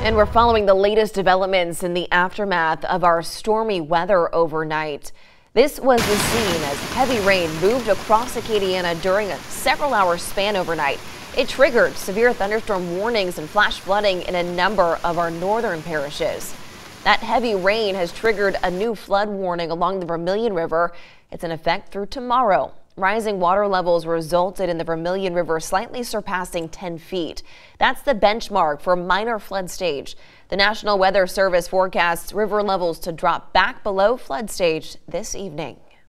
And we're following the latest developments in the aftermath of our stormy weather overnight. This was the scene as heavy rain moved across Acadiana during a several hour span overnight. It triggered severe thunderstorm warnings and flash flooding in a number of our northern parishes. That heavy rain has triggered a new flood warning along the Vermilion River. It's in effect through tomorrow. Rising water levels resulted in the Vermilion River slightly surpassing 10 feet. That's the benchmark for a minor flood stage. The National Weather Service forecasts river levels to drop back below flood stage this evening.